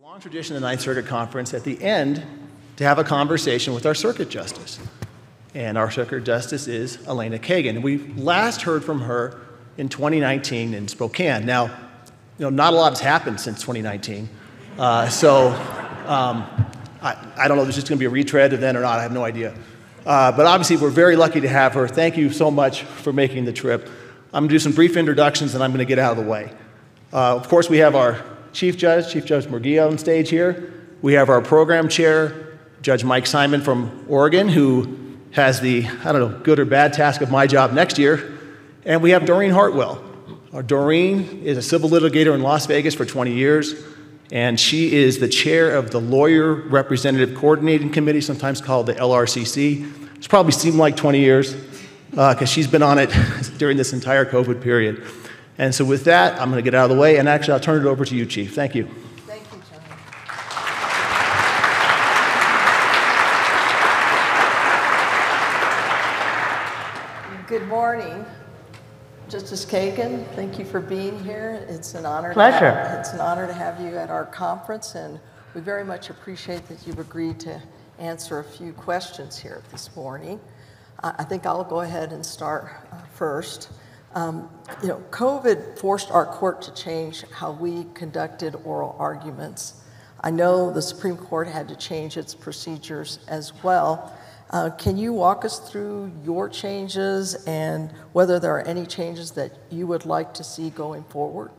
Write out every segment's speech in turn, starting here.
long tradition of the Ninth Circuit Conference at the end to have a conversation with our circuit justice. And our circuit justice is Elena Kagan. We last heard from her in 2019 in Spokane. Now, you know, not a lot has happened since 2019. Uh, so um, I, I, don't know if this is going to be a retread then or not. I have no idea. Uh, but obviously, we're very lucky to have her. Thank you so much for making the trip. I'm going to do some brief introductions and I'm going to get out of the way. Uh, of course, we have our Chief Judge, Chief Judge Murguia on stage here. We have our program chair, Judge Mike Simon from Oregon, who has the, I don't know, good or bad task of my job next year. And we have Doreen Hartwell. Uh, Doreen is a civil litigator in Las Vegas for 20 years, and she is the chair of the Lawyer Representative Coordinating Committee, sometimes called the LRCC. It's probably seemed like 20 years because uh, she's been on it during this entire COVID period. And so, with that, I'm going to get out of the way, and actually, I'll turn it over to you, Chief. Thank you. Thank you, John. Good morning. Justice Kagan, thank you for being here. It's an honor. Pleasure. Have, it's an honor to have you at our conference, and we very much appreciate that you've agreed to answer a few questions here this morning. I think I'll go ahead and start uh, first. Um, you know, COVID forced our court to change how we conducted oral arguments. I know the Supreme Court had to change its procedures as well. Uh, can you walk us through your changes and whether there are any changes that you would like to see going forward?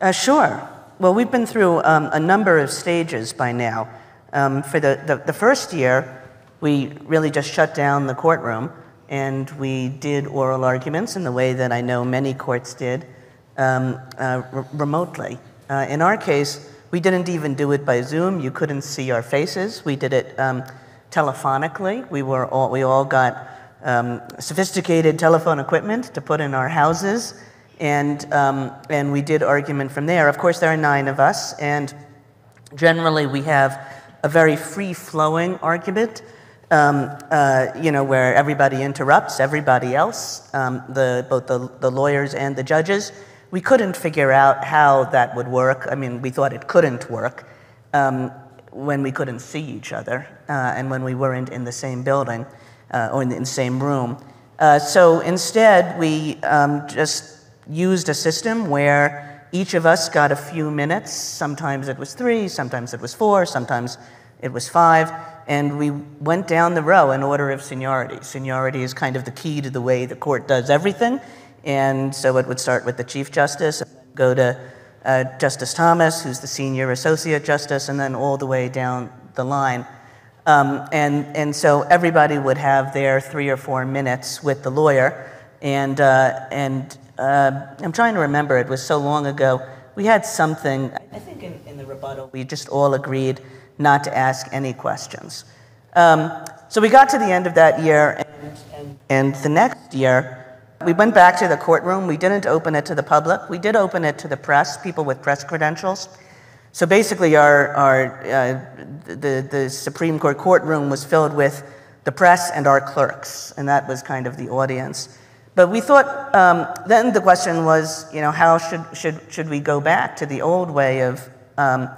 Uh, sure. Well, we've been through um, a number of stages by now. Um, for the, the, the first year, we really just shut down the courtroom and we did oral arguments in the way that I know many courts did um, uh, remotely. Uh, in our case, we didn't even do it by Zoom. You couldn't see our faces. We did it um, telephonically. We, were all, we all got um, sophisticated telephone equipment to put in our houses, and, um, and we did argument from there. Of course, there are nine of us, and generally we have a very free flowing argument um, uh, you know, where everybody interrupts everybody else, um, the, both the, the lawyers and the judges. We couldn't figure out how that would work. I mean, we thought it couldn't work um, when we couldn't see each other uh, and when we weren't in the same building uh, or in the, same room. Uh, so instead, we um, just used a system where each of us got a few minutes. Sometimes it was three, sometimes it was four, sometimes it was five and we went down the row in order of seniority. Seniority is kind of the key to the way the court does everything. And so it would start with the Chief Justice, go to uh, Justice Thomas, who's the Senior Associate Justice, and then all the way down the line. Um, and, and so everybody would have their three or four minutes with the lawyer. And, uh, and uh, I'm trying to remember, it was so long ago. We had something, I think in, in the rebuttal, we just all agreed not to ask any questions. Um, so we got to the end of that year, and, and, the next year, we went back to the courtroom. We didn't open it to the public. We did open it to the press, people with press credentials. So basically, our, our, uh, the, the Supreme Court courtroom was filled with the press and our clerks, and that was kind of the audience. But we thought um, then the question was, you know, how should, should, should we go back to the old way of um,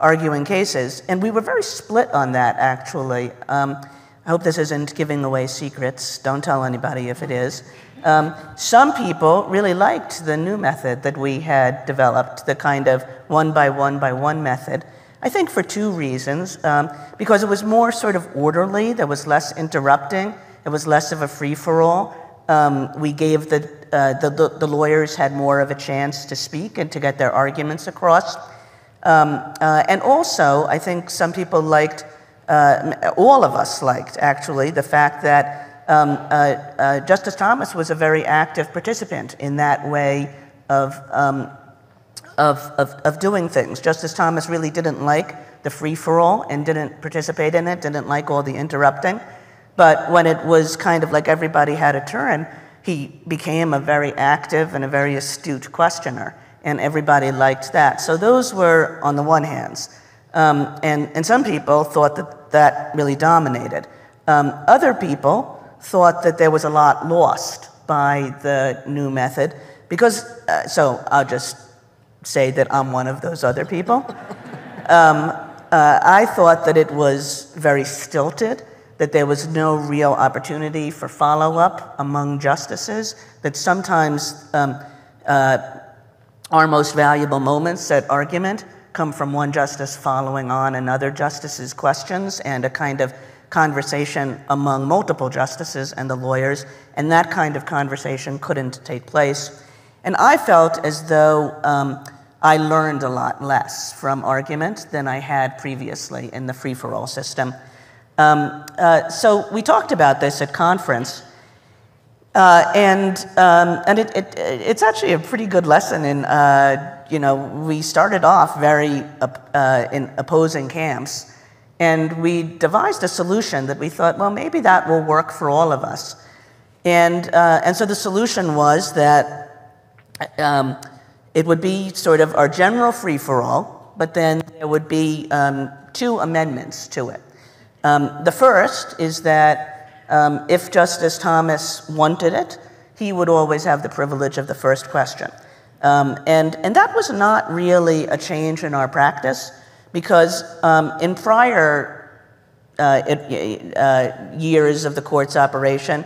arguing cases. And we were very split on that, actually. Um, I hope this isn't giving away secrets. Don't tell anybody if it is. Um, some people really liked the new method that we had developed, the kind of one by one by one method. I think for two reasons. Um, because it was more sort of orderly, there was less interrupting, it was less of a free for all. Um, we gave the, uh, the, the, the lawyers had more of a chance to speak and to get their arguments across. Um, uh, and also, I think some people liked, uh, all of us liked actually, the fact that um, uh, uh, Justice Thomas was a very active participant in that way of, um, of, of, of, doing things. Justice Thomas really didn't like the free for all and didn't participate in it, didn't like all the interrupting. But when it was kind of like everybody had a turn, he became a very active and a very astute questioner and everybody liked that. So those were on the one hand. Um, and, and some people thought that that really dominated. Um, other people thought that there was a lot lost by the new method because, uh, so I'll just say that I'm one of those other people. um, uh, I thought that it was very stilted, that there was no real opportunity for follow up among justices, that sometimes um, uh, our most valuable moments at argument come from one justice following on another justice's questions and a kind of conversation among multiple justices and the lawyers, and that kind of conversation couldn't take place. And I felt as though um, I learned a lot less from argument than I had previously in the free for all system. Um, uh, so we talked about this at conference. Uh, and um, and it, it, it's actually a pretty good lesson in, uh, you know, we started off very uh, in opposing camps, and we devised a solution that we thought, well, maybe that will work for all of us. And, uh, and so the solution was that um, it would be sort of our general free for all, but then there would be um, two amendments to it. Um, the first is that um, if Justice Thomas wanted it, he would always have the privilege of the first question. Um, and, and that was not really a change in our practice because um, in prior uh, it, uh, years of the court's operation,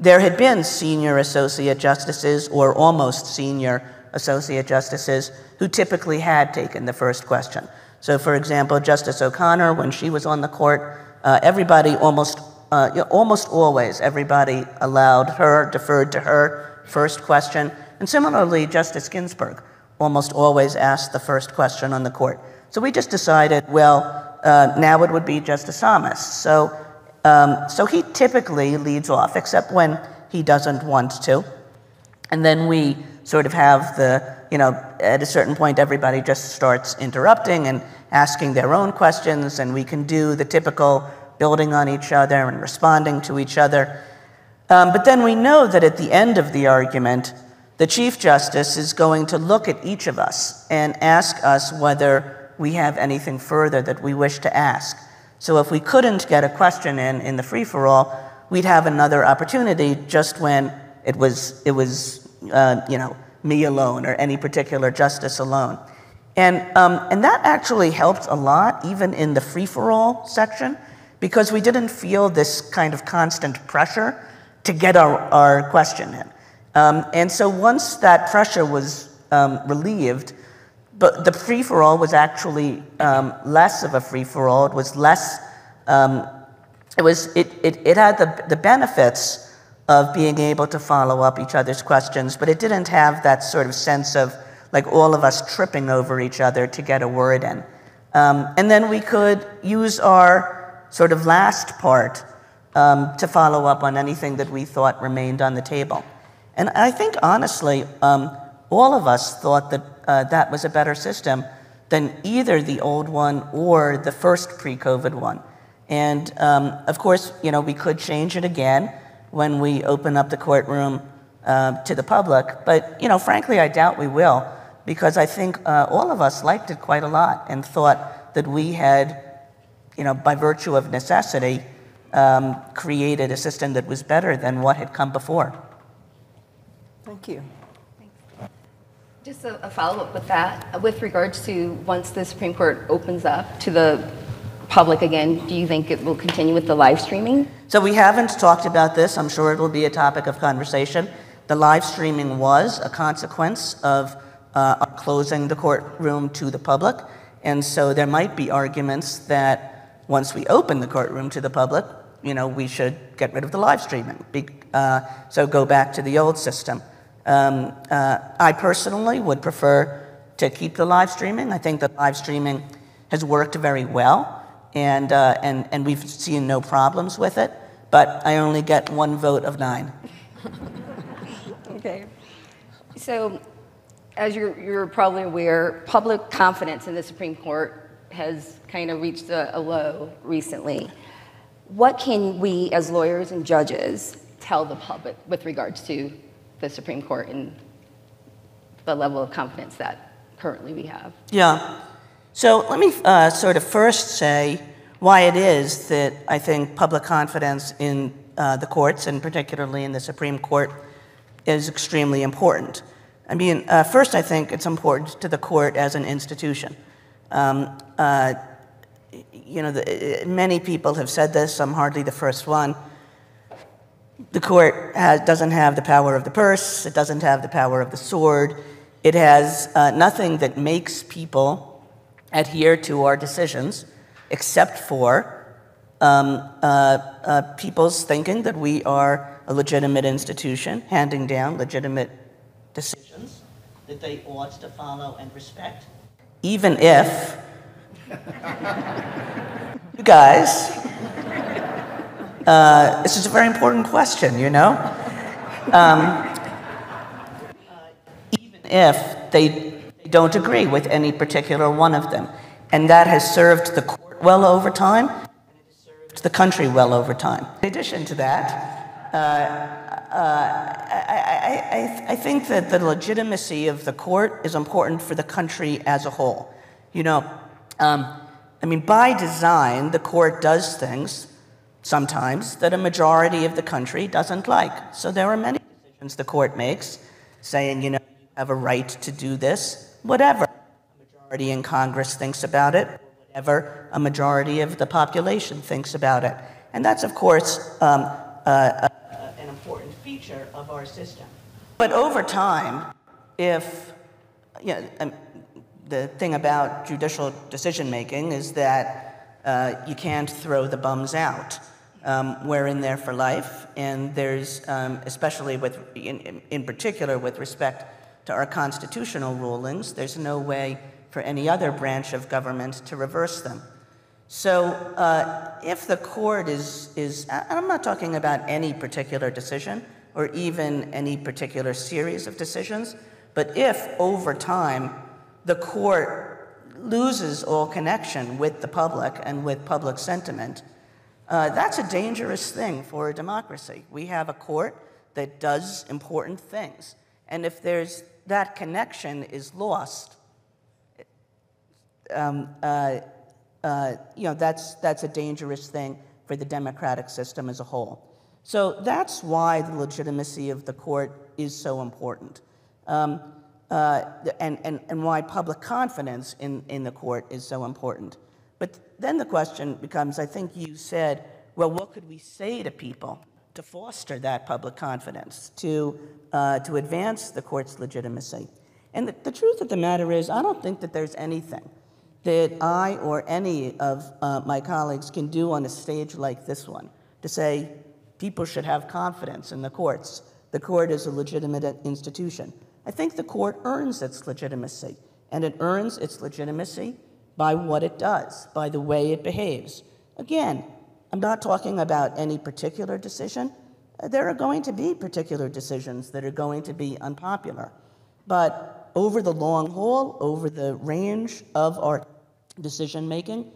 there had been senior associate justices or almost senior associate justices who typically had taken the first question. So, for example, Justice O'Connor, when she was on the court, uh, everybody almost, uh, you know, almost always, everybody allowed her, deferred to her first question. And similarly, Justice Ginsburg almost always asked the first question on the court. So we just decided, well, uh, now it would be Justice Thomas. So, um, so he typically leads off, except when he doesn't want to. And then we sort of have the, you know, at a certain point, everybody just starts interrupting and asking their own questions, and we can do the typical building on each other and responding to each other. Um, but then we know that at the end of the argument, the Chief Justice is going to look at each of us and ask us whether we have anything further that we wish to ask. So if we couldn't get a question in in the free for all, we'd have another opportunity just when it was, it was uh, you know, me alone or any particular justice alone. And, um, and that actually helped a lot, even in the free for all section, because we didn't feel this kind of constant pressure to get our, our question in. Um, and so once that pressure was um, relieved, but the free for all was actually um, less of a free for all. It was less, um, it, was, it, it, it had the, the benefits of being able to follow up each other's questions, but it didn't have that sort of sense of like all of us tripping over each other to get a word in. Um, and then we could use our sort of last part um, to follow up on anything that we thought remained on the table. And I think honestly, um, all of us thought that uh, that was a better system than either the old one or the first pre COVID one. And um, of course, you know, we could change it again when we open up the courtroom uh, to the public. But, you know, frankly, I doubt we will because I think uh, all of us liked it quite a lot and thought that we had, you know, by virtue of necessity, um, created a system that was better than what had come before. Thank you. Just a, a follow up with that, with regards to once the Supreme Court opens up to the public again, do you think it will continue with the live streaming? So we haven't talked about this. I'm sure it will be a topic of conversation. The live streaming was a consequence of uh, closing the courtroom to the public. And so there might be arguments that once we open the courtroom to the public, you know, we should get rid of the live streaming. Be, uh, so go back to the old system. Um, uh, I personally would prefer to keep the live streaming. I think the live streaming has worked very well and, uh, and, and we've seen no problems with it, but I only get one vote of nine. okay. So, as you're, you're probably aware, public confidence in the Supreme Court has kind of reached a, a low recently. What can we, as lawyers and judges, tell the public with regards to the Supreme Court and the level of confidence that currently we have? Yeah. So let me uh, sort of first say why it is that I think public confidence in uh, the courts, and particularly in the Supreme Court, is extremely important. I mean, uh, first, I think it's important to the court as an institution. Um, uh, you know, the, many people have said this, I'm hardly the first one. The court has, doesn't have the power of the purse, it doesn't have the power of the sword, it has uh, nothing that makes people adhere to our decisions except for um, uh, uh, people's thinking that we are a legitimate institution, handing down legitimate decisions that they ought to follow and respect. Even if you guys, uh, this is a very important question, you know? Um, even if they don't agree with any particular one of them. And that has served the court well over time, and it has served the country well over time. In addition to that, uh, I, I, I, think that the legitimacy of the court is important for the country as a whole. You know, um, I mean, by design, the court does things sometimes that a majority of the country doesn't like. So there are many decisions the court makes saying, you know, you have a right to do this, whatever a majority in Congress thinks about it, whatever a majority of the population thinks about it. And that's, of course, um, uh, uh, an important feature of our system. But over time, if, you know, um, the thing about judicial decision making is that uh, you can't throw the bums out. Um, we're in there for life, and there's, um, especially with, in, in particular with respect to our constitutional rulings, there's no way for any other branch of government to reverse them. So uh, if the court is, is, I'm not talking about any particular decision or even any particular series of decisions, but if over time the court loses all connection with the public and with public sentiment, uh, that's a dangerous thing for a democracy. We have a court that does important things. And if there's that connection is lost, um, uh, uh, you know, that's, that's a dangerous thing for the democratic system as a whole. So that's why the legitimacy of the court is so important. Um, uh, and, and, and why public confidence in, in the court is so important. But then the question becomes I think you said, well, what could we say to people to foster that public confidence, to, uh, to advance the court's legitimacy? And the, the, truth of the matter is, I don't think that there's anything that I or any of uh, my colleagues can do on a stage like this one to say people should have confidence in the courts. The court is a legitimate institution. I think the court earns its legitimacy, and it earns its legitimacy by what it does, by the way it behaves. Again, I'm not talking about any particular decision. There are going to be particular decisions that are going to be unpopular. But over the long haul, over the range of our decision making,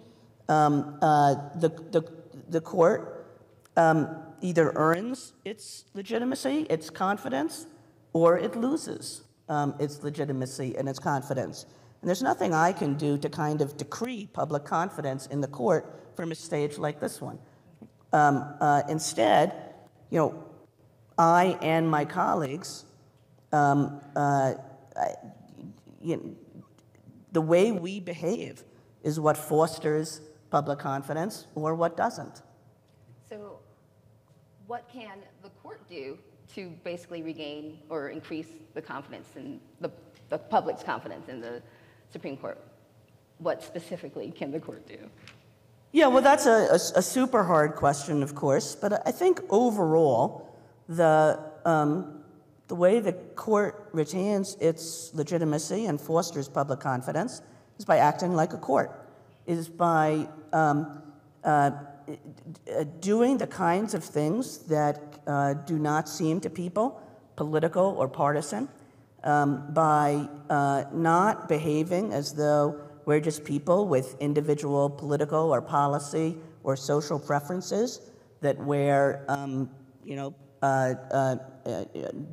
um, uh, the, the, the court um, either earns its legitimacy, its confidence, or it loses um, its legitimacy and its confidence. And there's nothing I can do to kind of decree public confidence in the court from a stage like this one. Um, uh, instead, you know, I and my colleagues, um, uh, I, you know, the way we behave is what fosters public confidence or what doesn't. What can the court do to basically regain or increase the confidence in the, the public's confidence in the Supreme Court? What specifically can the court do? Yeah, well, that's a, a, a super hard question, of course, but I think overall, the, um, the way the court retains its legitimacy and fosters public confidence is by acting like a court, is by um, uh, doing the kinds of things that uh, do not seem to people political or partisan, um, by uh, not behaving as though we're just people with individual political or policy or social preferences that we're, um, you know, uh, uh, uh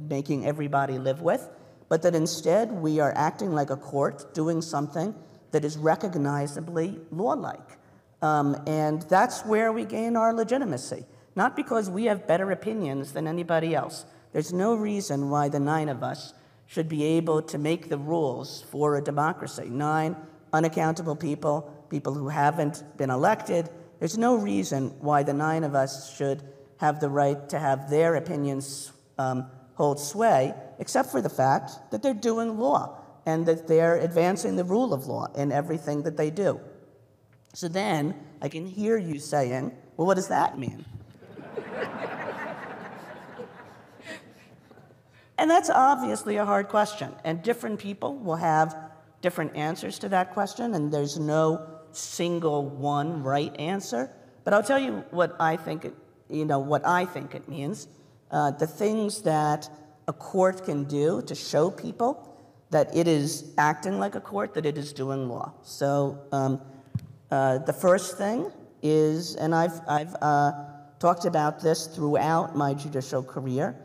making everybody live with, but that instead we are acting like a court, doing something that is recognizably law-like. Um, and that's where we gain our legitimacy, not because we have better opinions than anybody else. There's no reason why the nine of us should be able to make the rules for a democracy. Nine unaccountable people, people who haven't been elected. There's no reason why the nine of us should have the right to have their opinions um, hold sway, except for the fact that they're doing law and that they're advancing the rule of law in everything that they do. So then I can hear you saying, well, what does that mean? and that's obviously a hard question, and different people will have different answers to that question, and there's no single one right answer. But I'll tell you what I think it, you know, what I think it means. Uh, the things that a court can do to show people that it is acting like a court, that it is doing law. So um, uh, the first thing is, and I've, I've uh, talked about this throughout my judicial career,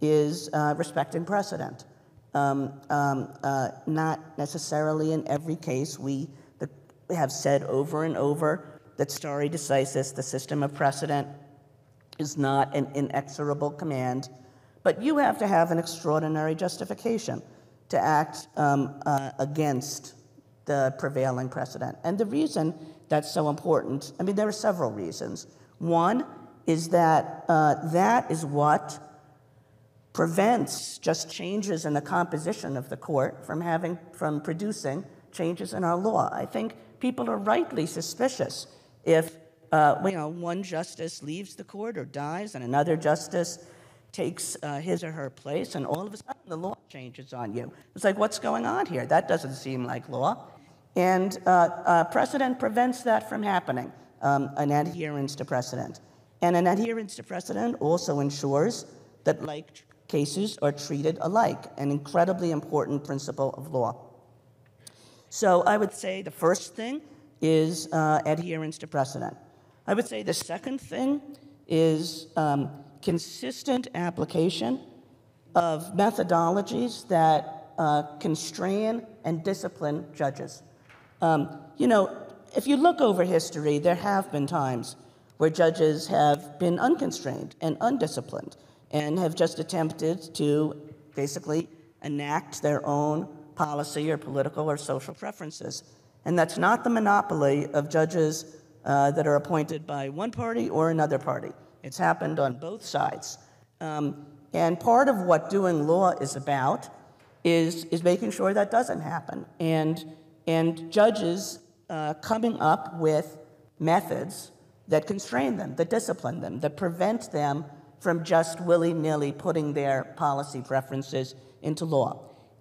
is uh, respecting precedent. Um, um, not necessarily in every case. We the, have said over and over that stare decisis, the system of precedent, is not an inexorable command, but you have to have an extraordinary justification to act um, uh, against the prevailing precedent. And the reason that's so important, I mean, there are several reasons. One is that uh, that is what prevents just changes in the composition of the court from having from producing changes in our law. I think people are rightly suspicious if uh, you know one justice leaves the court or dies and another justice takes uh, his or her place, and all of a sudden the law changes on you. It's like, what's going on here? That doesn't seem like law. And uh, uh, precedent prevents that from happening, um, an adherence to precedent. And an adherence to precedent also ensures that like cases are treated alike, an incredibly important principle of law. So I would say the first thing is uh, adherence to precedent. I would say the second thing is um, consistent application of methodologies that uh, constrain and discipline judges. Um, you know, if you look over history, there have been times where judges have been unconstrained and undisciplined and have just attempted to basically enact their own policy or political or social preferences. And that's not the monopoly of judges uh, that are appointed by one party or another party. It's happened on both sides. Um, and part of what doing law is about is, is making sure that doesn't happen. And, and judges uh, coming up with methods that constrain them, that discipline them, that prevent them from just willy nilly putting their policy preferences into law.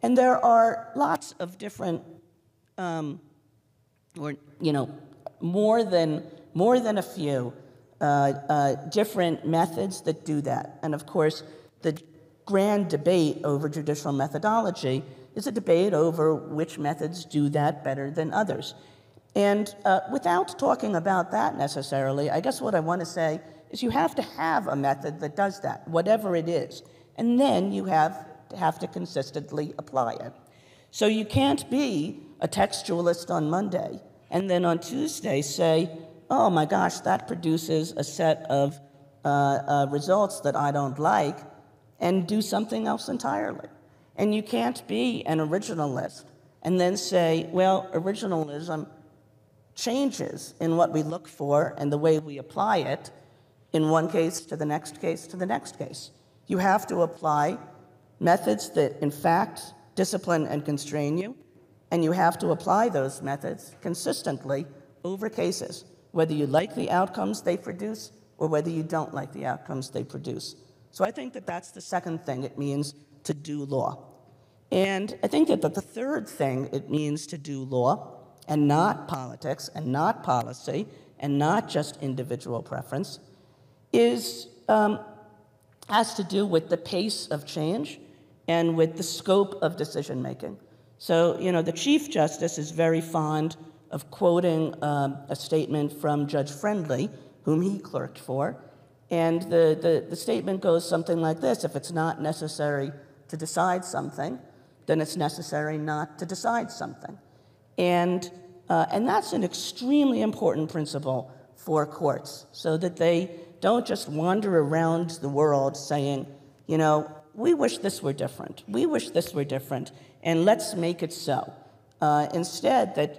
And there are lots of different, um, or, you know, more than, more than a few uh, uh, different methods that do that. And of course, the grand debate over judicial methodology is a debate over which methods do that better than others. And uh, without talking about that necessarily, I guess what I want to say is you have to have a method that does that, whatever it is. And then you have to have to consistently apply it. So you can't be a textualist on Monday and then on Tuesday say, oh my gosh, that produces a set of uh, uh, results that I don't like, and do something else entirely. And you can't be an originalist and then say, well, originalism changes in what we look for and the way we apply it in one case to the next case to the next case. You have to apply methods that, in fact, discipline and constrain you, and you have to apply those methods consistently over cases whether you like the outcomes they produce or whether you don't like the outcomes they produce. So I think that that's the second thing it means to do law. And I think that the third thing it means to do law, and not politics, and not policy, and not just individual preference, is um, has to do with the pace of change and with the scope of decision making. So, you know, the Chief Justice is very fond of quoting um, a statement from Judge Friendly, whom he clerked for. And the, the, the statement goes something like this If it's not necessary to decide something, then it's necessary not to decide something. And, uh, and that's an extremely important principle for courts, so that they don't just wander around the world saying, you know, we wish this were different, we wish this were different, and let's make it so. Uh, instead, that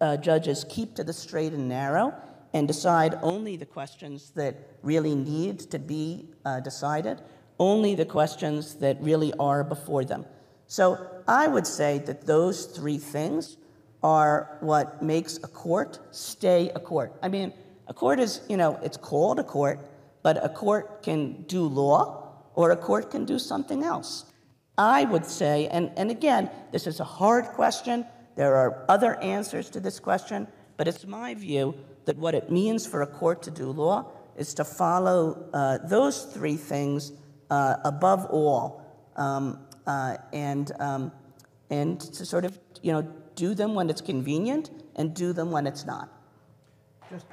uh, judges keep to the straight and narrow and decide only the questions that really need to be uh, decided, only the questions that really are before them. So I would say that those three things are what makes a court stay a court. I mean, a court is, you know, it's called a court, but a court can do law or a court can do something else. I would say, and, and again, this is a hard question. There are other answers to this question, but it's my view that what it means for a court to do law is to follow uh, those three things uh, above all um, uh, and, um, and to sort of, you know, do them when it's convenient and do them when it's not. Just,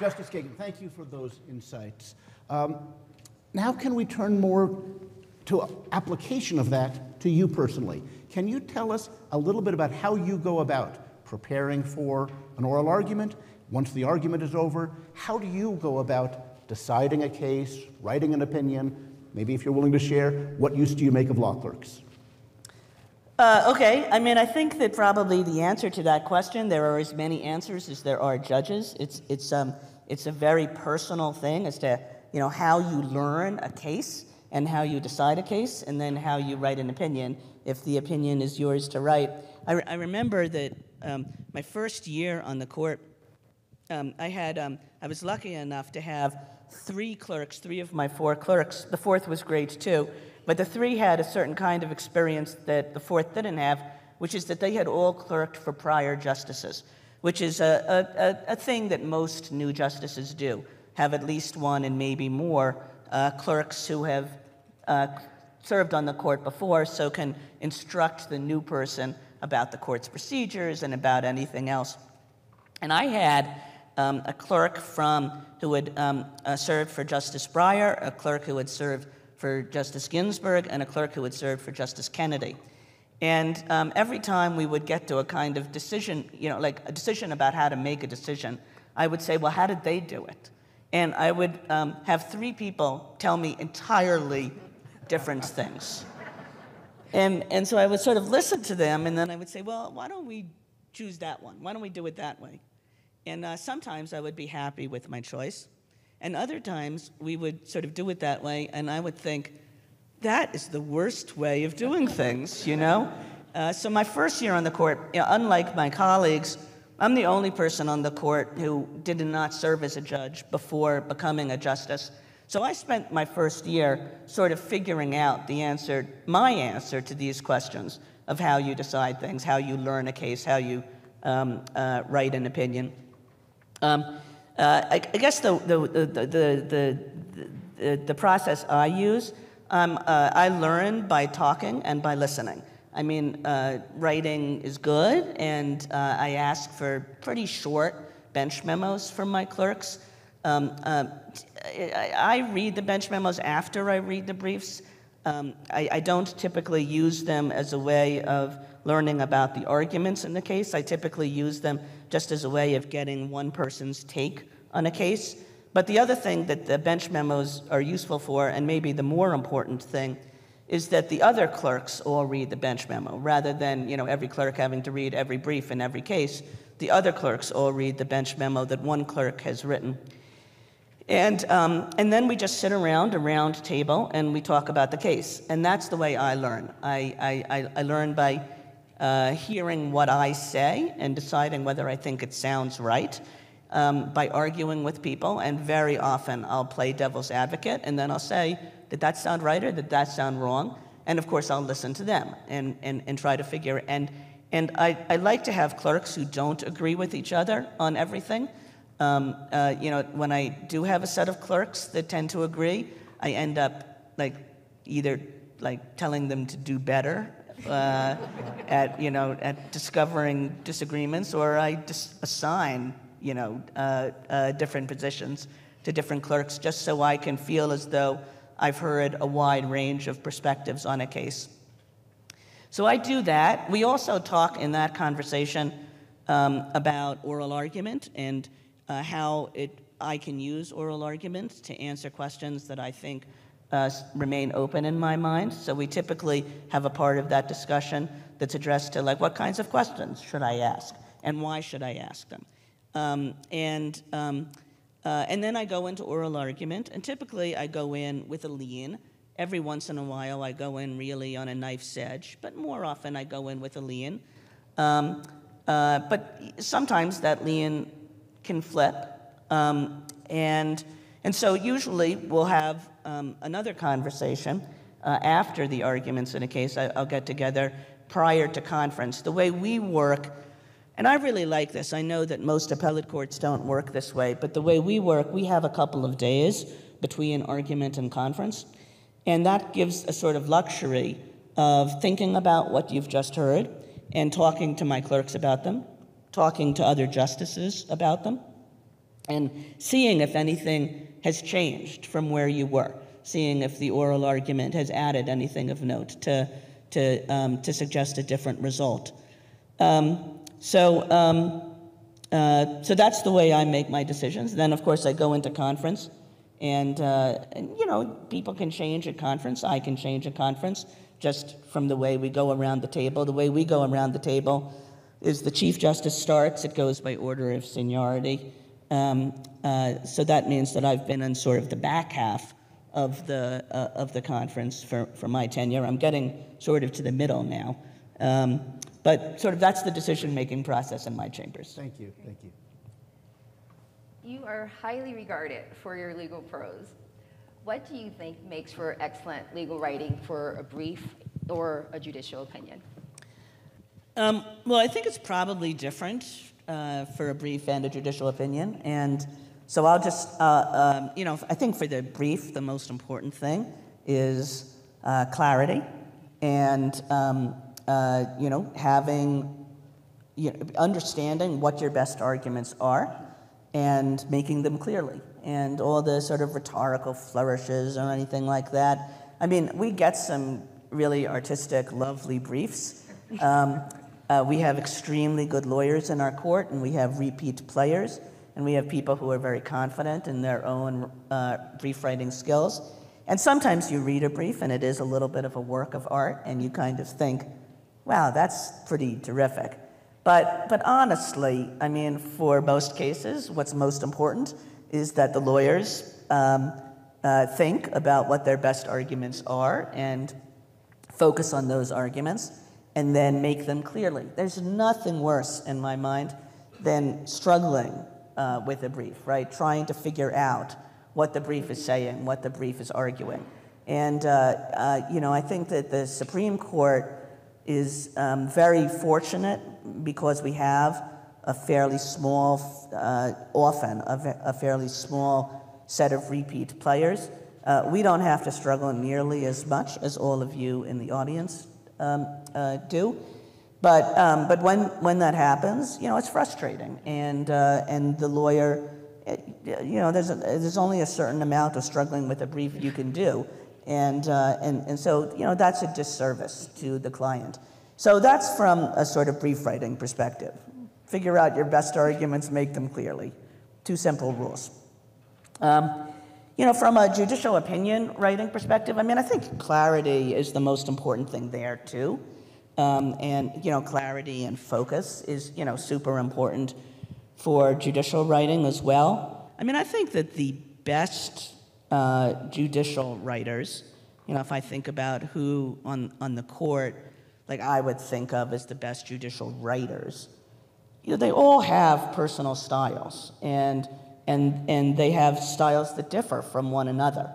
Justice Kagan, thank you for those insights. Um, now, can we turn more to application of that to you personally? Can you tell us a little bit about how you go about preparing for an oral argument? Once the argument is over, how do you go about deciding a case, writing an opinion? Maybe if you're willing to share, what use do you make of law clerks? Uh, okay, I mean, I think that probably the answer to that question, there are as many answers as there are judges. It's, it's, um, it's a very personal thing as to, you know, how you learn a case and how you decide a case and then how you write an opinion if the opinion is yours to write. I, re- I remember that um, my first year on the court, um, I had, um, I was lucky enough to have three clerks, three of my four clerks. The fourth was great too, but the three had a certain kind of experience that the fourth didn't have, which is that they had all clerked for prior justices, which is a, a, a thing that most new justices do, have at least one and maybe more uh, clerks who have uh, served on the court before, so can instruct the new person about the court's procedures and about anything else. And I had um, a clerk from who had um, uh, served for Justice Breyer, a clerk who had served for Justice Ginsburg, and a clerk who had served for Justice Kennedy. And um, every time we would get to a kind of decision, you know, like a decision about how to make a decision, I would say, well, how did they do it? And I would um, have three people tell me entirely different things. And, and so I would sort of listen to them, and then I would say, well, why don't we choose that one? Why don't we do it that way? And uh, sometimes I would be happy with my choice. And other times we would sort of do it that way, and I would think, that is the worst way of doing things, you know? Uh, so my first year on the court, you know, unlike my colleagues, I'm the only person on the court who did not serve as a judge before becoming a justice. So I spent my first year sort of figuring out the answer, my answer to these questions of how you decide things, how you learn a case, how you um, uh, write an opinion. Um, uh, I, I, guess the, the, the, the, the, the process I use, um, uh, I learn by talking and by listening. I mean, uh, writing is good, and uh, I ask for pretty short bench memos from my clerks. Um, uh, I, I, read the bench memos after I read the briefs. Um, I, I, don't typically use them as a way of learning about the arguments in the case. I typically use them just as a way of getting one person's take on a case. But the other thing that the bench memos are useful for, and maybe the more important thing, is that the other clerks all read the bench memo rather than you know every clerk having to read every brief in every case the other clerks all read the bench memo that one clerk has written and, um, and then we just sit around a round table and we talk about the case. And that's the way I learn. I, I, I learn by uh, hearing what I say and deciding whether I think it sounds right, um, by arguing with people. And very often I'll play devil's advocate and then I'll say, did that sound right or did that sound wrong? And of course, I'll listen to them and, and, and try to figure. And, and I, I like to have clerks who don't agree with each other on everything. Um, uh, you know, when I do have a set of clerks that tend to agree, I end up like either like telling them to do better uh, at you know at discovering disagreements, or I just assign you know uh, uh, different positions to different clerks just so I can feel as though I've heard a wide range of perspectives on a case. So I do that. We also talk in that conversation um, about oral argument and uh, how it, I can use oral arguments to answer questions that I think uh, remain open in my mind. So we typically have a part of that discussion that's addressed to like what kinds of questions should I ask and why should I ask them. Um, and um, uh, and then I go into oral argument, and typically I go in with a lean. Every once in a while, I go in really on a knife's edge, but more often I go in with a lean. Um, uh, but sometimes that lean can flip. Um, and, and so usually we'll have um, another conversation uh, after the arguments in a case. I, I'll get together prior to conference. The way we work, and I really like this, I know that most appellate courts don't work this way, but the way we work, we have a couple of days between argument and conference. And that gives a sort of luxury of thinking about what you've just heard and talking to my clerks about them, talking to other justices about them, and seeing if anything has changed from where you were, seeing if the oral argument has added anything of note to, to, um, to suggest a different result. Um, so, um, uh, so that's the way I make my decisions. Then, of course, I go into conference, and, uh, and you know, people can change at conference. I can change at conference just from the way we go around the table. The way we go around the table is the Chief Justice starts, it goes by order of seniority. Um, uh, so that means that I've been in sort of the back half of the, uh, of the conference for, for my tenure. I'm getting sort of to the middle now. Um, but sort of that's the decision making process in my chambers. Thank you, thank you. You are highly regarded for your legal prose. What do you think makes for excellent legal writing for a brief or a judicial opinion? Um, well, I think it's probably different uh, for a brief and a judicial opinion. And so I'll just, uh, um, you know, I think for the brief, the most important thing is uh, clarity and, um, uh, you know, having, you know, understanding what your best arguments are and making them clearly. And all the sort of rhetorical flourishes or anything like that. I mean, we get some really artistic, lovely briefs. Um, uh, we have extremely good lawyers in our court, and we have repeat players, and we have people who are very confident in their own uh, brief writing skills. And sometimes you read a brief, and it is a little bit of a work of art, and you kind of think, wow, that's pretty terrific. But, but honestly, I mean, for most cases, what's most important is that the lawyers um, uh, think about what their best arguments are and focus on those arguments and then make them clearly. There's nothing worse in my mind than struggling uh, with a brief, right? Trying to figure out what the brief is saying, what the brief is arguing. And, uh, uh, you know, I think that the Supreme Court is um, very fortunate because we have a fairly small, uh, often, a, a fairly small set of repeat players. Uh, we don't have to struggle nearly as much as all of you in the audience um, uh, do. But, um, but when, when that happens, you know, it's frustrating. And, uh, and the lawyer, eh, you know, there's, a, there's only a certain amount of struggling with a brief you can do. And, uh, and, and so, you know, that's a disservice to the client. So that's from a sort of brief writing perspective. Figure out your best arguments, make them clearly. Two simple rules. Um, you know, from a judicial opinion writing perspective, I mean, I think clarity is the most important thing there too. Um, and, you know, clarity and focus is, you know, super important for judicial writing as well. I mean, I think that the best uh, judicial writers, you know, if I think about who on, on the court, like I would think of as the best judicial writers, you know, they all have personal styles, and, and, and they have styles that differ from one another.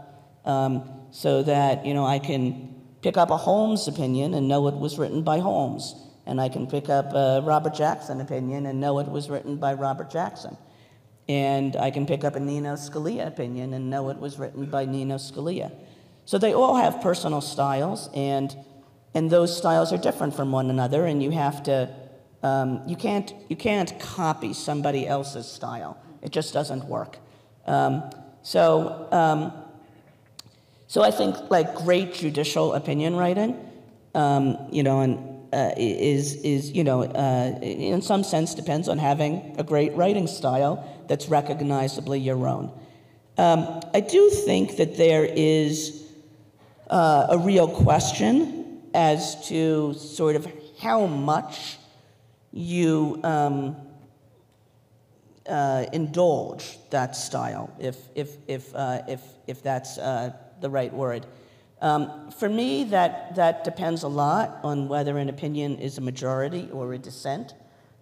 Um, so that, you know, I can pick up a Holmes opinion and know it was written by Holmes, and I can pick up a Robert Jackson opinion and know it was written by Robert Jackson. And I can pick up a Nino Scalia opinion and know it was written by Nino Scalia. So they all have personal styles, and, and those styles are different from one another, and you have to, um, you, can't, you can't copy somebody else's style. It just doesn't work. Um, so, um, so I think like great judicial opinion writing, um, you know, and uh, is is you know uh, in some sense depends on having a great writing style that's recognizably your own. Um, I do think that there is uh, a real question as to sort of how much you um, uh, indulge that style, if, if, if, uh, if, if that's uh, the right word. Um, for me, that, that depends a lot on whether an opinion is a majority or a dissent.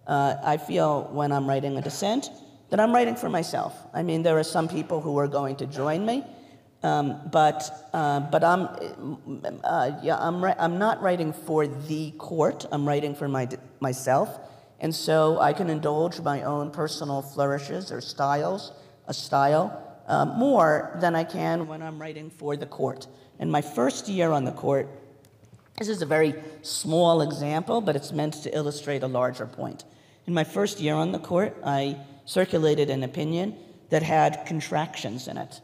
Uh, I feel when I'm writing a dissent that I'm writing for myself. I mean, there are some people who are going to join me, um, but, uh, but I'm, uh, yeah, I'm, I'm not writing for the court, I'm writing for my, myself. And so I can indulge my own personal flourishes or styles, a style, uh, more than I can when I'm writing for the court. In my first year on the court, this is a very small example, but it's meant to illustrate a larger point. In my first year on the court, I circulated an opinion that had contractions in it.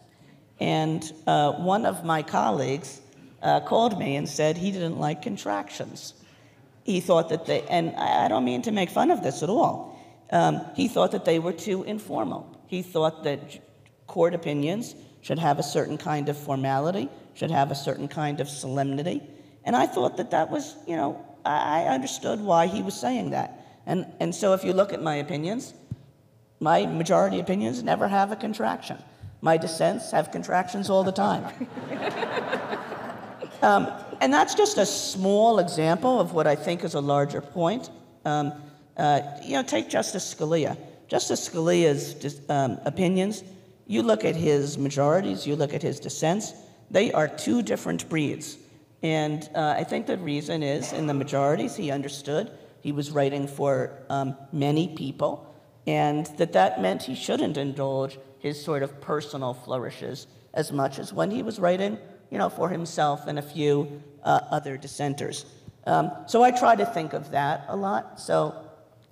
And uh, one of my colleagues uh, called me and said he didn't like contractions. He thought that they, and I don't mean to make fun of this at all, um, he thought that they were too informal. He thought that court opinions should have a certain kind of formality, should have a certain kind of solemnity. And I thought that that was, you know, I understood why he was saying that. And, and so if you look at my opinions, my majority opinions never have a contraction. My dissents have contractions all the time. um, and that's just a small example of what I think is a larger point. Um, uh, you know, take Justice Scalia. Justice Scalia's um, opinions, you look at his majorities, you look at his dissents, they are two different breeds. And uh, I think the reason is in the majorities, he understood he was writing for um, many people, and that that meant he shouldn't indulge his sort of personal flourishes as much as when he was writing, you know, for himself and a few uh, other dissenters. Um, so I try to think of that a lot. So,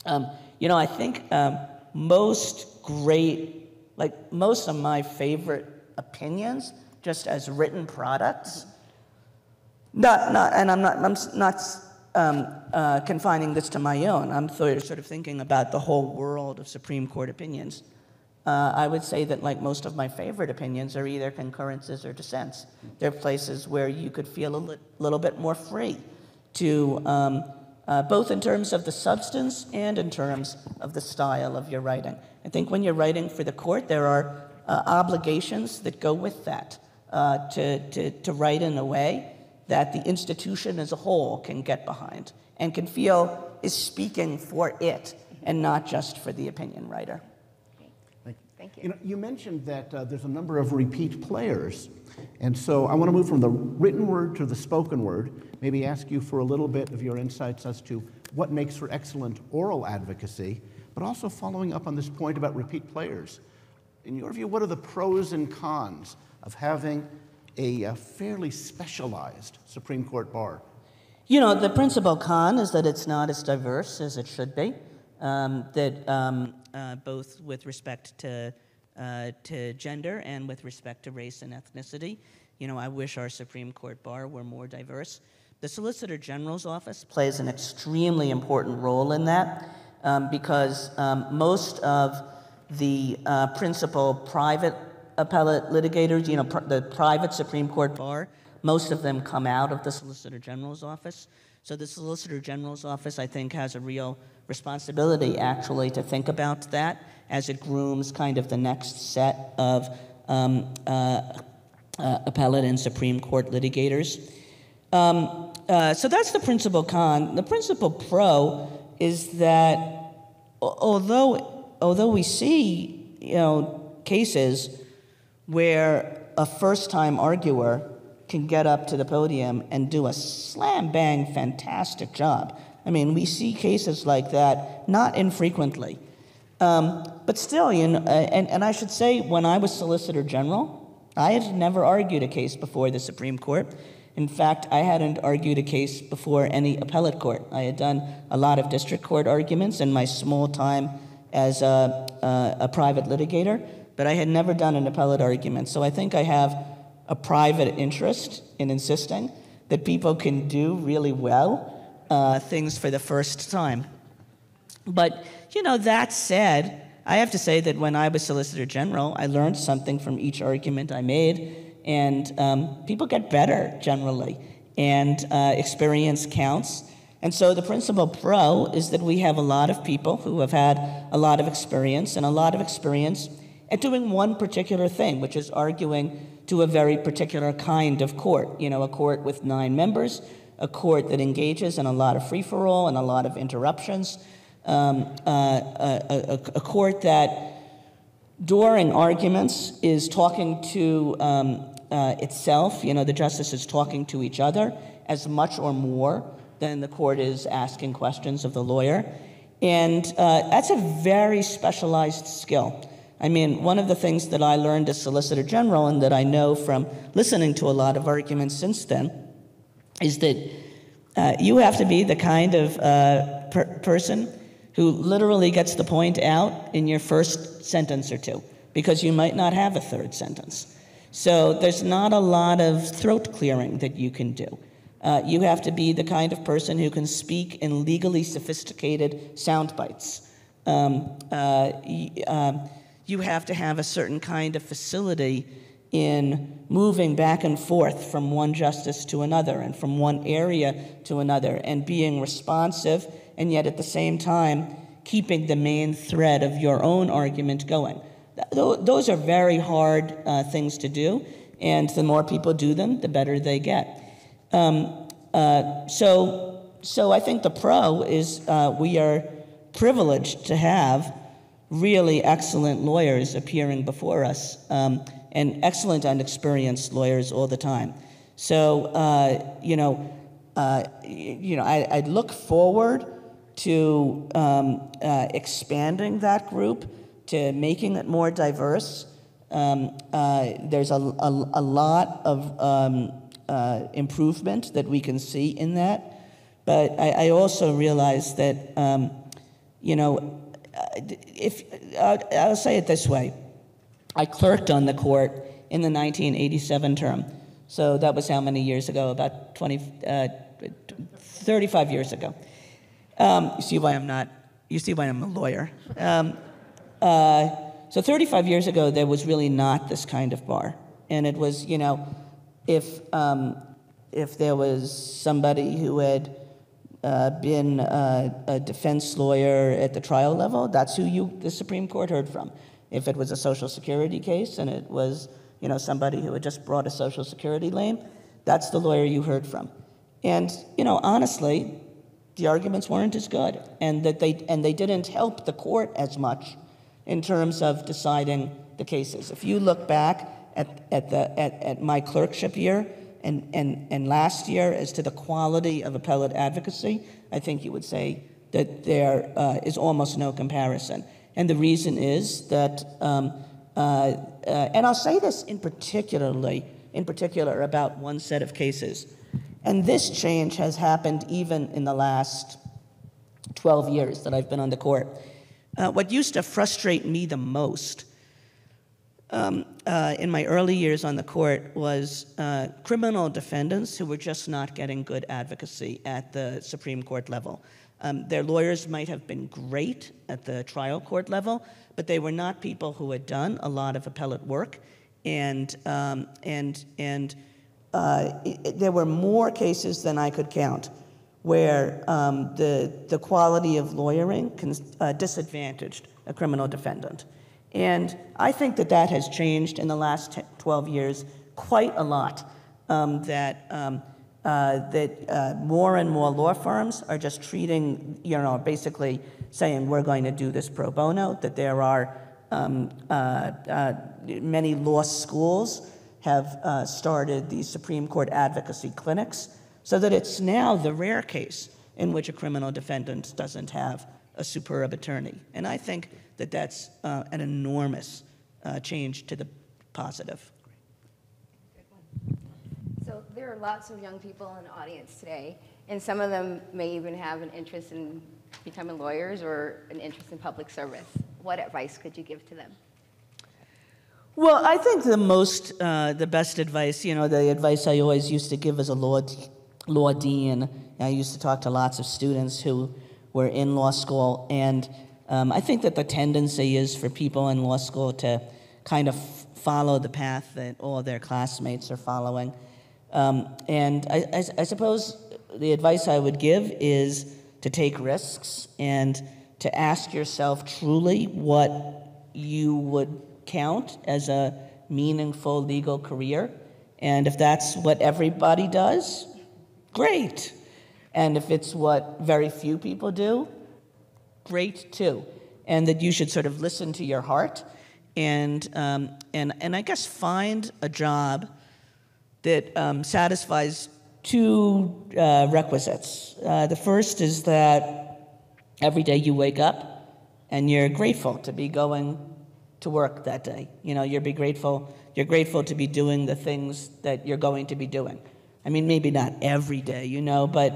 um, you know, I think um, most great, like most of my favorite opinions, just as written products, not, not, and I'm not, I'm not um, uh, confining this to my own. I'm sort of thinking about the whole world of Supreme Court opinions. Uh, I would say that, like most of my favorite opinions, are either concurrences or dissents. They're places where you could feel a li little bit more free to, um, uh, both in terms of the substance and in terms of the style of your writing. I think when you're writing for the court, there are uh, obligations that go with that uh, to, to, to write in a way that the institution as a whole can get behind and can feel is speaking for it and not just for the opinion writer. Thank you. You, know, you mentioned that uh, there's a number of repeat players. And so I want to move from the written word to the spoken word, maybe ask you for a little bit of your insights as to what makes for excellent oral advocacy, but also following up on this point about repeat players. In your view, what are the pros and cons of having a, a fairly specialized Supreme Court bar? You know, the principal con is that it's not as diverse as it should be. Um, that um, uh, both with respect to uh, to gender and with respect to race and ethnicity. You know, I wish our Supreme Court bar were more diverse. The Solicitor General's office plays an extremely important role in that um, because um, most of the uh, principal private appellate litigators, you know, pr the private Supreme Court bar, most of them come out of the Solicitor General's office. So the Solicitor General's office, I think, has a real responsibility actually to think about that as it grooms kind of the next set of um, uh, uh, appellate and Supreme Court litigators. Um, uh, so that's the principal con. The principal pro is that although although we see you know cases where a first-time arguer can get up to the podium and do a slam bang fantastic job. I mean, we see cases like that not infrequently. Um, but still, you know, and, and I should say, when I was Solicitor General, I had never argued a case before the Supreme Court. In fact, I hadn't argued a case before any appellate court. I had done a lot of district court arguments in my small time as a, a, a private litigator, but I had never done an appellate argument. So I think I have a private interest in insisting that people can do really well uh, things for the first time. But, you know, that said, I have to say that when I was Solicitor General, I learned something from each argument I made, and um, people get better generally, and uh, experience counts. And so the principal pro is that we have a lot of people who have had a lot of experience and a lot of experience at doing one particular thing, which is arguing to a very particular kind of court. You know, a court with nine members, a court that engages in a lot of free for all and a lot of interruptions, um, uh, a, a, a, court that during arguments is talking to um, uh, itself, you know, the justices talking to each other as much or more than the court is asking questions of the lawyer. And uh, that's a very specialized skill. I mean, one of the things that I learned as Solicitor General and that I know from listening to a lot of arguments since then is that uh, you have to be the kind of uh, per person who literally gets the point out in your first sentence or two because you might not have a third sentence. So there's not a lot of throat clearing that you can do. Uh, you have to be the kind of person who can speak in legally sophisticated sound bites. Um, uh, uh, you have to have a certain kind of facility in moving back and forth from one justice to another and from one area to another and being responsive and yet at the same time keeping the main thread of your own argument going. Those are very hard uh, things to do, and the more people do them, the better they get. Um, uh, so, so I think the pro is uh, we are privileged to have really excellent lawyers appearing before us, um, and excellent and experienced lawyers all the time. So, uh, you know, uh, you know, I, I, look forward to um, uh, expanding that group, to making it more diverse. Um, uh, there's a, a, a, lot of um, uh, improvement that we can see in that. But I, I also realize that, um, you know, if uh, I'll say it this way, I clerked on the court in the 1987 term. So that was how many years ago? About 20, uh, 35 years ago. Um, you see why I'm not. You see why I'm a lawyer. Um, uh, so 35 years ago, there was really not this kind of bar, and it was, you know, if, um, if there was somebody who had uh, been a, a, defense lawyer at the trial level, that's who you, the Supreme Court heard from. If it was a Social Security case and it was you know, somebody who had just brought a Social Security claim, that's the lawyer you heard from. And you know, honestly, the arguments weren't as good, and that they and they didn't help the court as much in terms of deciding the cases. If you look back at, at, the, at, at my clerkship year and, and, and last year as to the quality of appellate advocacy, I think you would say that there uh, is almost no comparison. And the reason is that, um, uh, uh, and I'll say this in particularly, in particular about one set of cases. And this change has happened even in the last 12 years that I've been on the court. Uh, what used to frustrate me the most um, uh, in my early years on the court was uh, criminal defendants who were just not getting good advocacy at the Supreme Court level. Um, their lawyers might have been great at the trial court level, but they were not people who had done a lot of appellate work, and um, and and uh, it, there were more cases than I could count where um, the the quality of lawyering uh, disadvantaged a criminal defendant. And I think that that has changed in the last 12 years quite a lot. Um, that um, uh, that uh, more and more law firms are just treating, you know, basically saying we're going to do this pro bono. That there are um, uh, uh many law schools have uh, started these Supreme Court advocacy clinics, so that it's now the rare case in which a criminal defendant doesn't have a superb attorney. And I think that that's uh, an enormous uh, change to the positive. So there are lots of young people in the audience today, and some of them may even have an interest in becoming lawyers or an interest in public service. What advice could you give to them? Well, I think the most, uh, the best advice, you know, the advice I always used to give as a law, law dean, I used to talk to lots of students who were in law school, and um, I think that the tendency is for people in law school to kind of follow the path that all their classmates are following. Um, and I, I, I suppose the advice I would give is to take risks and to ask yourself truly what you would count as a meaningful legal career. And if that's what everybody does, great. And if it's what very few people do, great too. And that you should sort of listen to your heart and, um, and, and I guess find a job that um, satisfies two uh, requisites. Uh, the first is that every day you wake up and you're grateful to be going to work that day. You know, you're be grateful. You're grateful to be doing the things that you're going to be doing. I mean, maybe not every day, you know, but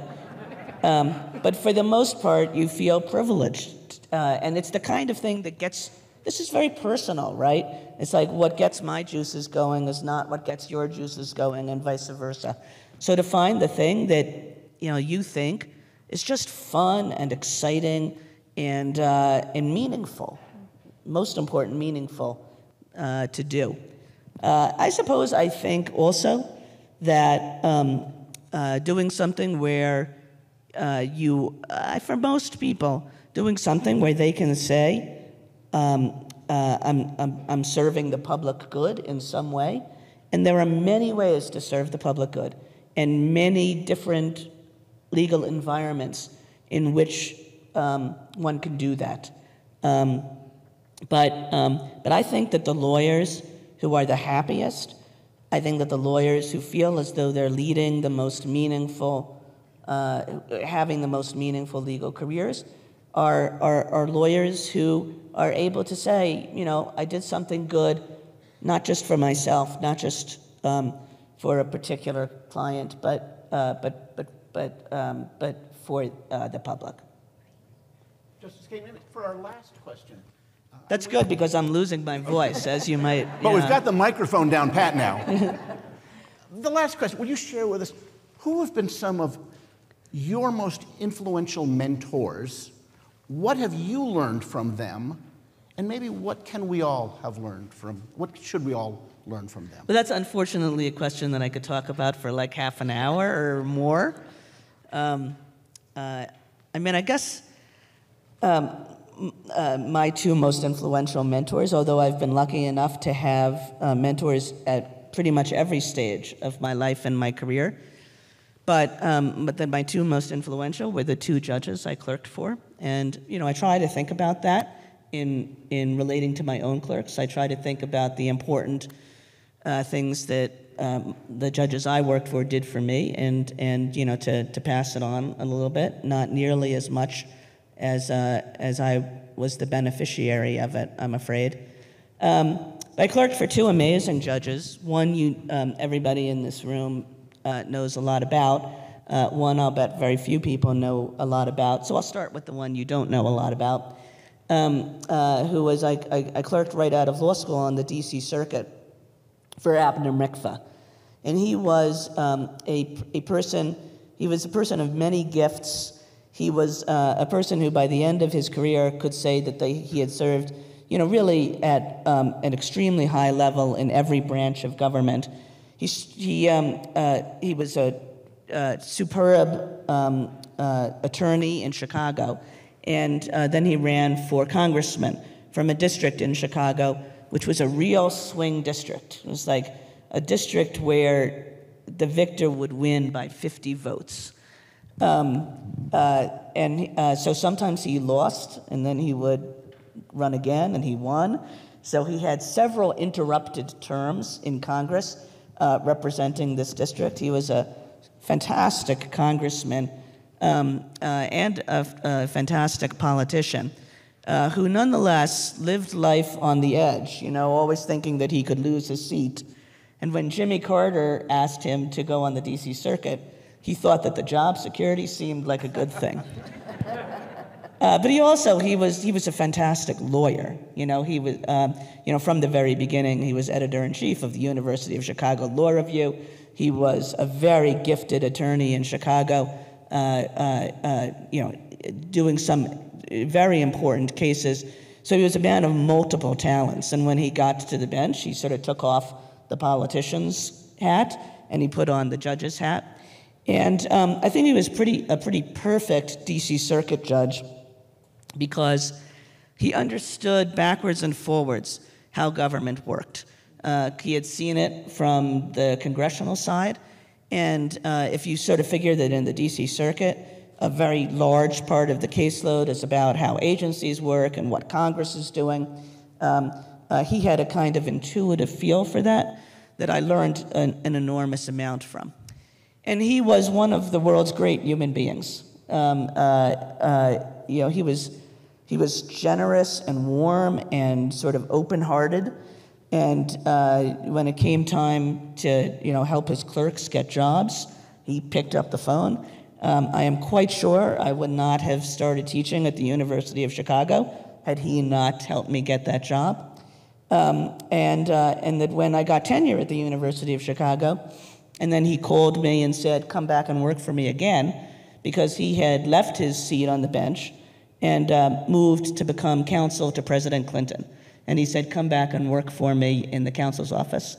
um, but for the most part, you feel privileged, uh, and it's the kind of thing that gets. This is very personal, right? It's like what gets my juices going is not what gets your juices going, and vice versa. So to find the thing that you know you think is just fun and exciting and uh, and meaningful, most important, meaningful uh, to do. Uh, I suppose I think also that um, uh, doing something where uh, you, uh, for most people, doing something where they can say, um, uh, I'm, I'm, I'm serving the public good in some way. And there are many ways to serve the public good and many different legal environments in which um, one can do that. Um, but, um, but I think that the lawyers who are the happiest, I think that the lawyers who feel as though they're leading the most meaningful, uh, having the most meaningful legal careers, are, are, are lawyers who are able to say, you know, I did something good, not just for myself, not just um, for a particular client, but, uh, but, but, but, um, but for uh, the public. Justice Kagan, for our last question. That's good because I'm losing my voice, as you might. But you we've know. got the microphone down pat now. the last question Will you share with us who have been some of your most influential mentors? What have you learned from them? And maybe what can we all have learned from, what should we all learn from them? But that's unfortunately a question that I could talk about for like half an hour or more. Um, uh, I mean, I guess um, uh, my two most influential mentors, although I've been lucky enough to have uh, mentors at pretty much every stage of my life and my career, but, um, but then my two most influential were the two judges I clerked for. And, you know, I try to think about that in, in relating to my own clerks. I try to think about the important uh, things that um, the judges I worked for did for me and, and you know, to, to pass it on a little bit, not nearly as much as, uh, as I was the beneficiary of it, I'm afraid. Um, I clerked for two amazing judges. One you, um, everybody in this room uh, knows a lot about. Uh, one I'll bet very few people know a lot about. So I'll start with the one you don't know a lot about. Um, uh, who was I, I, I clerked right out of law school on the D.C. Circuit for Abner Mikva. And he was um, a, a person, he was a person of many gifts. He was uh, a person who, by the end of his career, could say that they, he had served, you know, really at um, an extremely high level in every branch of government. He, he, um, uh, he was a uh, superb um, uh, attorney in Chicago, and uh, then he ran for congressman from a district in Chicago, which was a real swing district. It was like a district where the victor would win by 50 votes. Um, uh, and uh, so sometimes he lost, and then he would run again, and he won. So he had several interrupted terms in Congress uh, representing this district. He was a fantastic congressman um, uh, and a, a fantastic politician. Uh, who nonetheless lived life on the edge, you know, always thinking that he could lose his seat. And when Jimmy Carter asked him to go on the DC circuit, he thought that the job security seemed like a good thing. Uh, but he also he was he was a fantastic lawyer. You know he was um, you know from the very beginning he was editor in chief of the University of Chicago Law Review. He was a very gifted attorney in Chicago. Uh, uh, uh you know, doing some very important cases So he was a man of multiple talents. And when he got to the bench, he sort of took off the politician's hat and he put on the judge's hat. And um, I think he was pretty, a pretty perfect DC Circuit judge because he understood backwards and forwards how government worked. Uh, he had seen it from the congressional side, and uh, if you sort of figure that in the DC Circuit, a very large part of the caseload is about how agencies work and what Congress is doing, um, uh, he had a kind of intuitive feel for that that I learned an, an, enormous amount from. And he was one of the world's great human beings. Um, uh, uh, you know, he was he was generous and warm and sort of open-hearted. And uh, when it came time to you know, help his clerks get jobs, he picked up the phone. Um, I am quite sure I would not have started teaching at the University of Chicago had he not helped me get that job. Um, and, uh, and that when I got tenure at the University of Chicago, and then he called me and said, Come back and work for me again, because he had left his seat on the bench and uh, moved to become counsel to President Clinton. And he said, Come back and work for me in the counsel's office.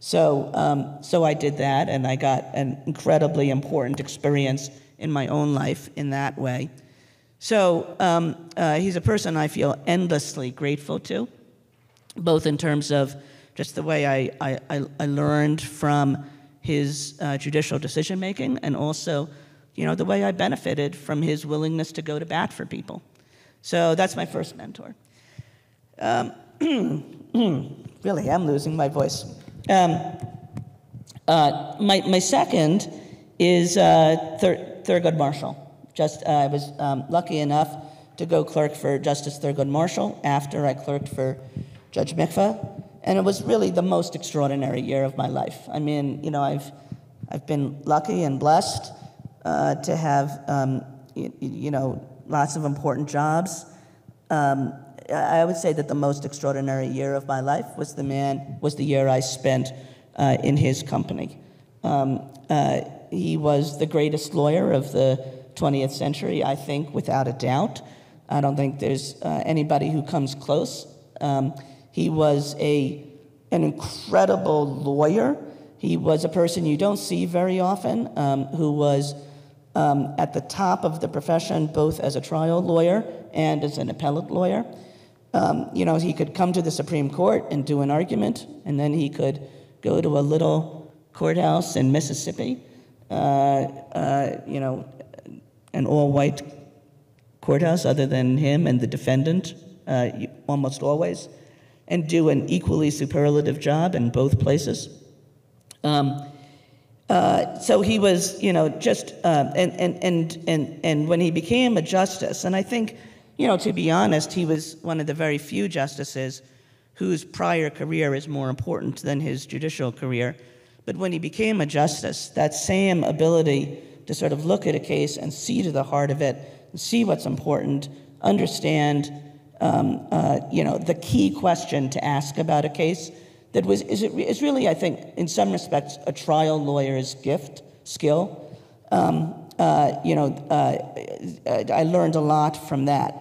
So, um, so I did that, and I got an incredibly important experience in my own life in that way. So um, uh, he's a person I feel endlessly grateful to, both in terms of just the way I, I, I learned from his uh, judicial decision making and also you know, the way I benefited from his willingness to go to bat for people. So that's my first mentor. Um, really am losing my voice. Um, uh, my, my second is uh, Thur- Thurgood Marshall. Just, uh, I was um, lucky enough to go clerk for Justice Thurgood Marshall after I clerked for Judge Mikva. And it was really the most extraordinary year of my life. I mean, you know, I've, I've been lucky and blessed uh, to have, um, you, you, know, lots of important jobs. Um, I would say that the most extraordinary year of my life was the man was the year I spent uh, in his company. Um, uh, he was the greatest lawyer of the 20th century, I think, without a doubt. I don't think there's uh, anybody who comes close. Um, he was a an incredible lawyer. He was a person you don't see very often, um, who was um, at the top of the profession, both as a trial lawyer and as an appellate lawyer. Um, you know, he could come to the Supreme Court and do an argument, and then he could go to a little courthouse in Mississippi, uh, uh, you know, an all white courthouse other than him and the defendant, uh, almost always, and do an equally superlative job in both places. Um, uh, so he was, you know, just, uh, and, and, and, and, and when he became a justice, and I think, you know, to be honest, he was one of the very few justices whose prior career is more important than his judicial career. But when he became a justice, that same ability to sort of look at a case and see to the heart of it, and see what's important, understand, um, uh, you know, the key question to ask about a case, that was is, it, is really, I think, in some respects, a trial lawyer's gift, skill. Um, uh, you know, uh, I learned a lot from that.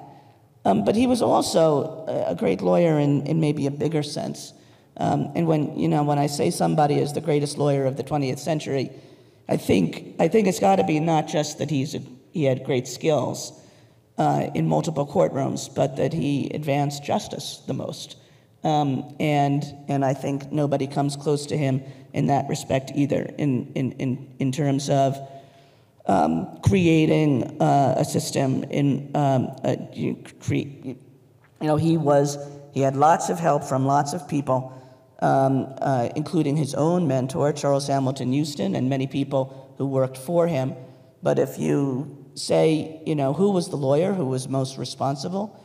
Um, but he was also a great lawyer in, in maybe a bigger sense. Um, and when, you know, when I say somebody is the greatest lawyer of the 20th century, I think, I think it's got to be not just that he's a, he had great skills uh, in multiple courtrooms, but that he advanced justice the most. Um, and, and I think nobody comes close to him in that respect either, in, in, in, in terms of um, creating uh, a system in, um, a, you, you know, he was, he had lots of help from lots of people, um, uh, including his own mentor, Charles Hamilton Houston, and many people who worked for him. But if you say, you know, who was the lawyer who was most responsible,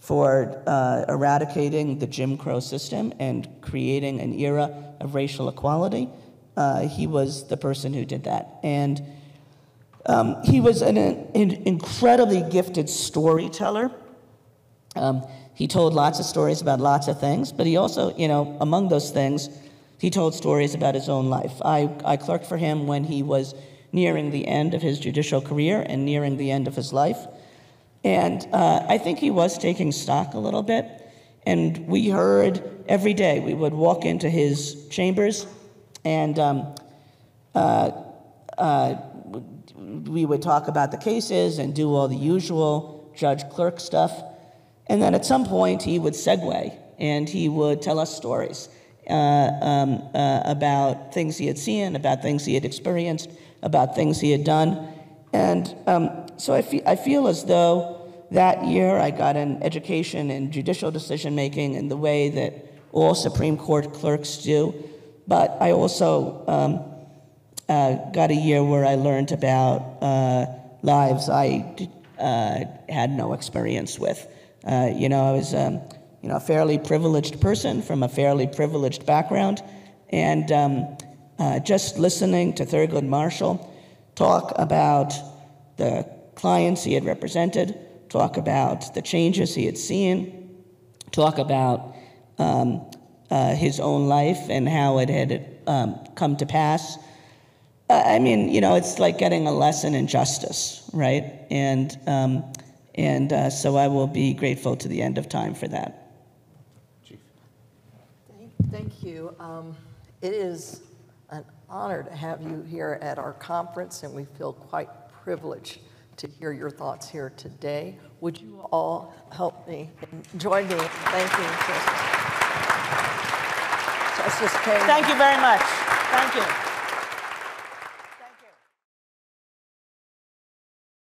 for uh, eradicating the Jim Crow system and creating an era of racial equality. Uh, he was the person who did that. And um, he was an, an, incredibly gifted storyteller. Um, he told lots of stories about lots of things, but he also, you know, among those things, he told stories about his own life. I, I clerked for him when he was nearing the end of his judicial career and nearing the end of his life. And uh, I think he was taking stock a little bit. And we heard every day, we would walk into his chambers and um, uh, uh, we would talk about the cases and do all the usual judge clerk stuff. And then at some point, he would segue and he would tell us stories uh, um, uh, about things he had seen, about things he had experienced, about things he had done. And um, so I feel, I feel as though that year I got an education in judicial decision making in the way that all Supreme Court clerks do. But I also um, uh, got a year where I learned about uh, lives I uh, had no experience with. Uh, you know, I was um, you know a fairly privileged person from a fairly privileged background, and um, uh, just listening to Thurgood Marshall talk about the clients he had represented, talk about the changes he had seen, talk about um, uh, his own life and how it had um, come to pass. Uh, I mean, you know, it's like getting a lesson in justice, right? And, um, and uh, so I will be grateful to the end of time for that. Thank- Thank you. Um, It is an honor to have you here at our conference, and we feel quite privileged to hear your thoughts here today. Would you all help me, and join me in thanking Justice Justice? Thank you very much. Thank you.